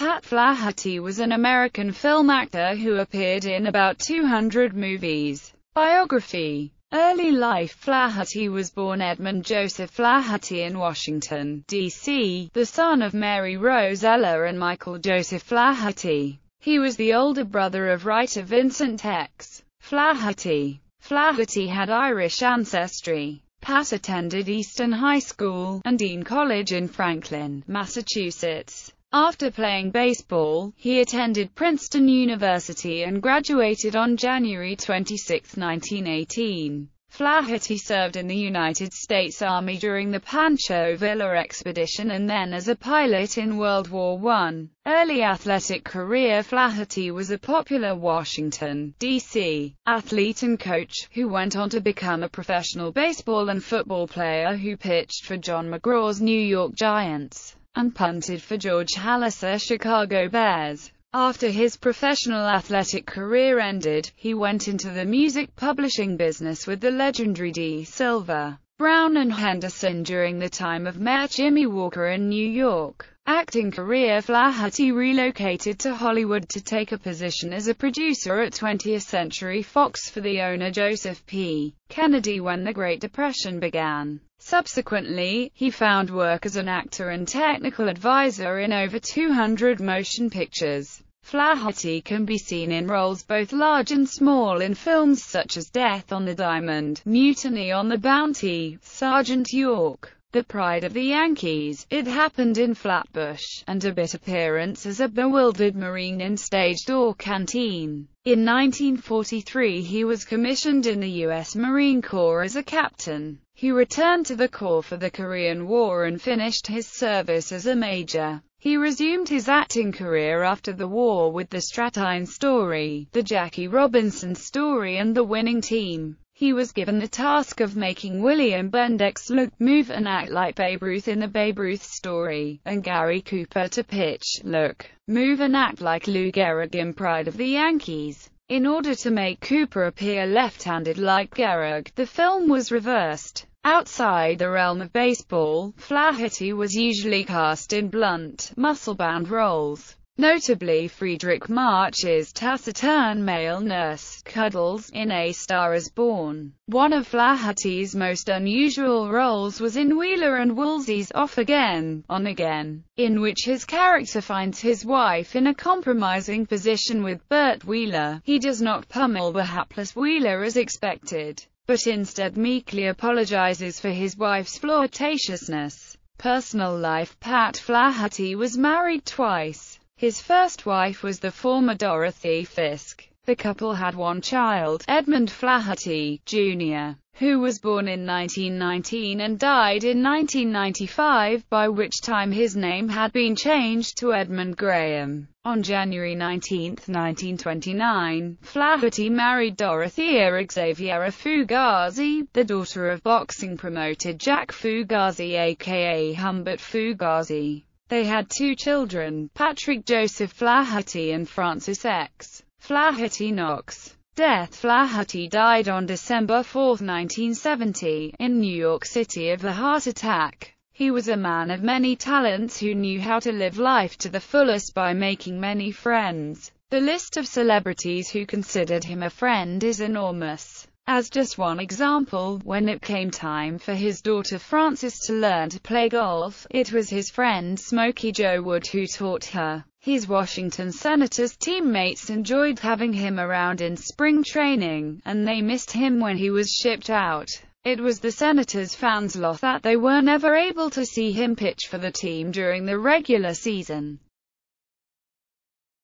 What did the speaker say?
Pat Flaherty was an American film actor who appeared in about 200 movies. Biography Early life Flaherty was born Edmund Joseph Flaherty in Washington, D.C., the son of Mary Rose Eller and Michael Joseph Flaherty. He was the older brother of writer Vincent X. Flaherty. Flaherty had Irish ancestry. Pat attended Eastern High School and Dean College in Franklin, Massachusetts. After playing baseball, he attended Princeton University and graduated on January 26, 1918. Flaherty served in the United States Army during the Pancho Villa expedition and then as a pilot in World War I. Early athletic career Flaherty was a popular Washington, D.C. athlete and coach, who went on to become a professional baseball and football player who pitched for John McGraw's New York Giants and punted for George Halas's Chicago Bears. After his professional athletic career ended, he went into the music publishing business with the legendary DeSylva, Brown and Henderson during the time of Mayor Jimmy Walker in New York. Acting career Flaherty relocated to Hollywood to take a position as a producer at 20th Century Fox for the owner Joseph P. Kennedy when the Great Depression began. Subsequently, he found work as an actor and technical advisor in over 200 motion pictures. Flaherty can be seen in roles both large and small in films such as Death on the Diamond, Mutiny on the Bounty, Sergeant York, The Pride of the Yankees, It Happened in Flatbush, and a bit appearance as a bewildered Marine in Stage Door Canteen. In 1943 he was commissioned in the U.S. Marine Corps as a captain. He returned to the Corps for the Korean War and finished his service as a major. He resumed his acting career after the war with The Stratton Story, The Jackie Robinson Story and The Winning Team. He was given the task of making William Bendix look, move and act like Babe Ruth in the Babe Ruth story, and Gary Cooper to pitch, look, move and act like Lou Gehrig in Pride of the Yankees. In order to make Cooper appear left-handed like Gehrig, the film was reversed. Outside the realm of baseball, Flaherty was usually cast in blunt, muscle-bound roles. Notably Fredric March's taciturn male nurse, Cuddles, in A Star is Born. One of Flaherty's most unusual roles was in Wheeler and Woolsey's Off Again, On Again, in which his character finds his wife in a compromising position with Bert Wheeler. He does not pummel the hapless Wheeler as expected, but instead meekly apologizes for his wife's flirtatiousness. Personal life Pat Flaherty was married twice. His first wife was the former Dorothy Fisk. The couple had one child, Edmund Flaherty, Jr., who was born in 1919 and died in 1995, by which time his name had been changed to Edmund Graham. On January 19, 1929, Flaherty married Dorothea Xaviera Fugazy, the daughter of boxing promoter Jack Fugazy aka Humbert Fugazy. They had two children, Patrick Joseph Flaherty and Francis X. Flaherty Knox. Death Flaherty died on December 4, 1970, in New York City of a heart attack. He was a man of many talents who knew how to live life to the fullest by making many friends. The list of celebrities who considered him a friend is enormous. As just one example, when it came time for his daughter Frances to learn to play golf, it was his friend Smokey Joe Wood who taught her. His Washington Senators teammates enjoyed having him around in spring training, and they missed him when he was shipped out. It was the Senators' fans' loss that they were never able to see him pitch for the team during the regular season.